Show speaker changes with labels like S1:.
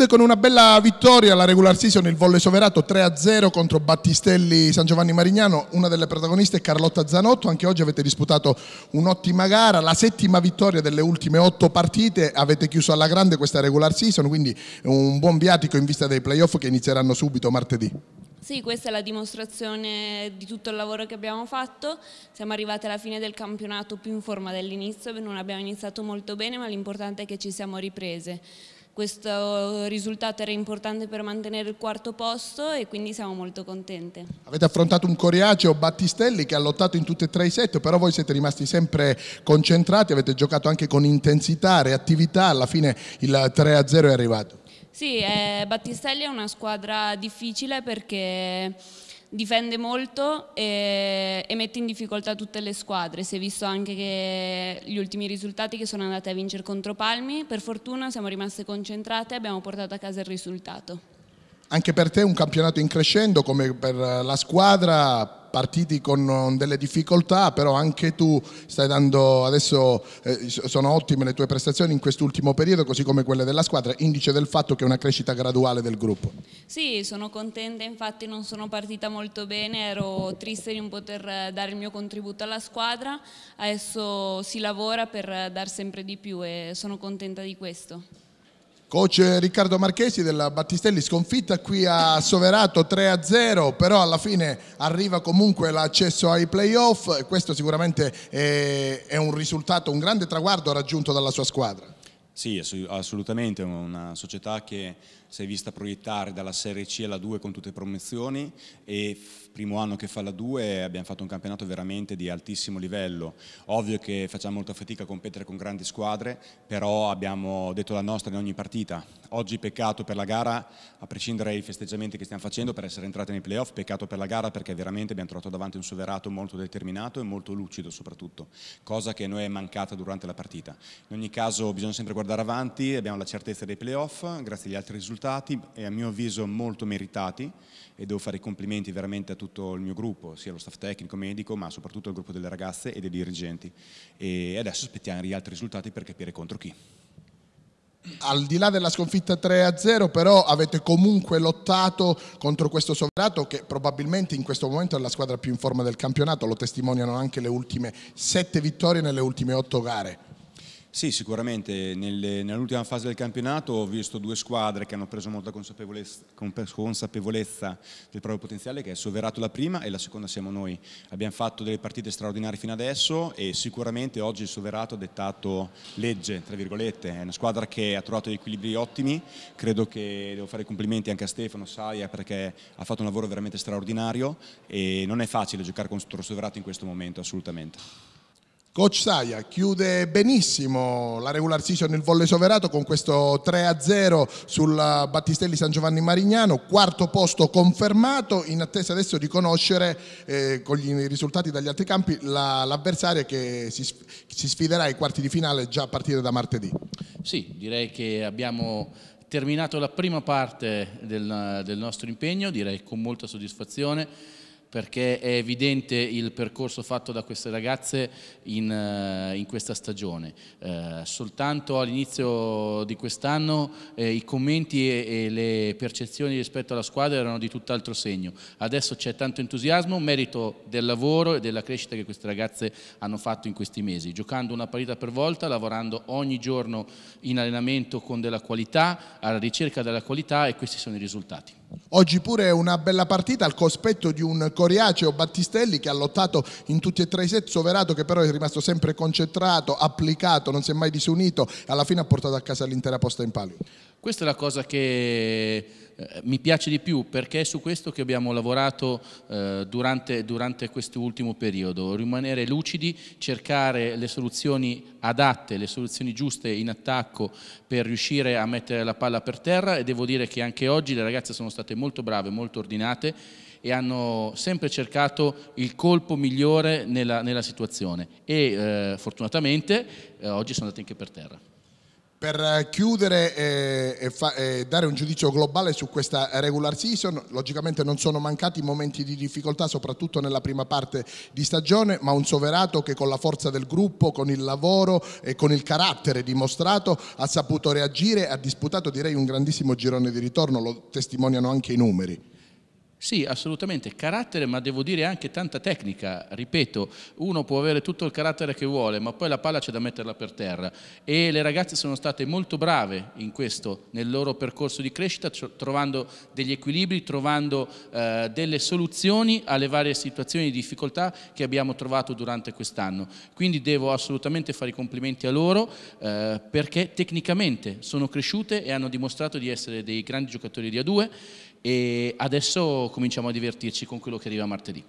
S1: Chiude con una bella vittoria la regular season il Volle Soverato 3-0 contro Battistelli San Giovanni Marignano, una delle protagoniste è Carlotta Zanotto, anche oggi avete disputato un'ottima gara, la settima vittoria delle ultime otto partite, avete chiuso alla grande questa regular season, quindi un buon viatico in vista dei playoff che inizieranno subito martedì.
S2: Sì, questa è la dimostrazione di tutto il lavoro che abbiamo fatto, siamo arrivati alla fine del campionato più in forma dell'inizio, non abbiamo iniziato molto bene ma l'importante è che ci siamo riprese. Questo risultato era importante per mantenere il quarto posto e quindi siamo molto contente.
S1: Avete affrontato un coriaceo Battistelli che ha lottato in tutte e tre i set, però voi siete rimasti sempre concentrati, avete giocato anche con intensità, reattività, alla fine il 3-0 è arrivato.
S2: Sì, eh, Battistelli è una squadra difficile perché difende molto e, e, mette in difficoltà tutte le squadre. Si è visto anche che gli ultimi risultati che sono andati a vincere contro Palmi, per fortuna siamo rimaste concentrate e abbiamo portato a casa il risultato.
S1: Anche per te un campionato in crescendo come per la squadra, partiti con delle difficoltà, però anche tu stai dando, adesso eh, sono ottime le tue prestazioni in quest'ultimo periodo, così come quelle della squadra, indice del fatto che è una crescita graduale del gruppo.
S2: Sì, sono contenta, infatti non sono partita molto bene, ero triste di non poter dare il mio contributo alla squadra, adesso si lavora per dar sempre di più e sono contenta di questo.
S1: Coach Riccardo Marchesi della Battistelli sconfitta qui a Soverato 3-0, però alla fine arriva comunque l'accesso ai playoff e questo sicuramente è, un risultato, un grande traguardo raggiunto dalla sua squadra.
S3: Sì, assolutamente, una società che si è vista proiettare dalla Serie C alla 2 con tutte le promozioni e primo anno che fa la 2 abbiamo fatto un campionato veramente di altissimo livello. Ovvio che facciamo molta fatica a competere con grandi squadre, però abbiamo detto la nostra in ogni partita. Oggi peccato per la gara, a prescindere dai festeggiamenti che stiamo facendo per essere entrati nei playoff, peccato per la gara perché veramente abbiamo trovato davanti un soverato molto determinato e molto lucido soprattutto, cosa che a noi è mancata durante la partita. In ogni caso bisogna sempre guardare avanti, abbiamo la certezza dei playoff, grazie agli altri risultati e a mio avviso molto meritati e devo fare i complimenti veramente a tutto il mio gruppo, sia lo staff tecnico, medico, ma soprattutto al gruppo delle ragazze e dei dirigenti. E adesso aspettiamo gli altri risultati per capire contro chi.
S1: Al di là della sconfitta 3-0 però avete comunque lottato contro questo Soverato che probabilmente in questo momento è la squadra più in forma del campionato, lo testimoniano anche le ultime sette vittorie nelle ultime otto gare.
S3: Sì, sicuramente nell'ultima fase del campionato ho visto due squadre che hanno preso molta consapevolezza, consapevolezza, del proprio potenziale, che è Soverato la prima e la seconda siamo noi. Abbiamo fatto delle partite straordinarie fino adesso e sicuramente oggi il Soverato ha dettato legge, tra virgolette, è una squadra che ha trovato degli equilibri ottimi, credo che devo fare i complimenti anche a Stefano Saia perché ha fatto un lavoro veramente straordinario e non è facile giocare contro Soverato in questo momento, assolutamente.
S1: Coach Saia chiude benissimo la regular season il Volle Soverato con questo 3-0 sul Battistelli San Giovanni Marignano, quarto posto confermato, in attesa adesso di conoscere eh, con i risultati dagli altri campi l'avversaria la, che si, si sfiderà ai quarti di finale già a partire da martedì.
S4: Sì, direi che abbiamo terminato la prima parte del, del nostro impegno, direi con molta soddisfazione perché è evidente il percorso fatto da queste ragazze in, uh, in questa stagione. Uh, soltanto all'inizio di quest'anno eh, i commenti e, e, le percezioni rispetto alla squadra erano di tutt'altro segno. Adesso c'è tanto entusiasmo, merito del lavoro e della crescita che queste ragazze hanno fatto in questi mesi, giocando una partita per volta, lavorando ogni giorno in allenamento con della qualità, alla ricerca della qualità e questi sono i risultati.
S1: Oggi pure una bella partita al cospetto di un Coriaceo Battistelli che ha lottato in tutti e tre i set, Soverato che però è rimasto sempre concentrato, applicato, non si è mai disunito e alla fine ha portato a casa l'intera posta in palio.
S4: Questa è la cosa che eh, mi piace di più perché è su questo che abbiamo lavorato eh, durante, durante quest'ultimo periodo, rimanere lucidi, cercare le soluzioni adatte, le soluzioni giuste in attacco per riuscire a mettere la palla per terra. E devo dire che anche oggi le ragazze sono state molto brave, molto ordinate e hanno sempre cercato il colpo migliore nella, nella situazione. E eh, fortunatamente eh, oggi sono andate anche per terra.
S1: Per chiudere e, e, fa, e, dare un giudizio globale su questa regular season, logicamente non sono mancati momenti di difficoltà, soprattutto nella prima parte di stagione, ma un Soverato che con la forza del gruppo, con il lavoro e con il carattere dimostrato ha saputo reagire, ha disputato direi un grandissimo girone di ritorno, lo testimoniano anche i numeri.
S4: Sì, assolutamente, carattere ma devo dire anche tanta tecnica, ripeto, uno può avere tutto il carattere che vuole ma poi la palla c'è da metterla per terra. E le ragazze sono state molto brave in questo, nel loro percorso di crescita, trovando degli equilibri, trovando eh, delle soluzioni alle varie situazioni di difficoltà che abbiamo trovato durante quest'anno. Quindi devo assolutamente fare i complimenti a loro eh, perché tecnicamente sono cresciute e hanno dimostrato di essere dei grandi giocatori di A2 e adesso cominciamo a divertirci con quello che arriva martedì.